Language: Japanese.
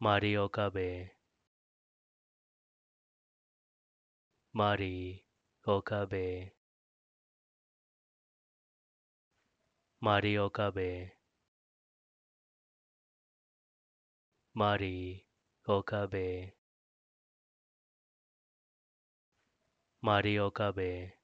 マリオカベマリオカベマリオカベマリオカベマリオカベ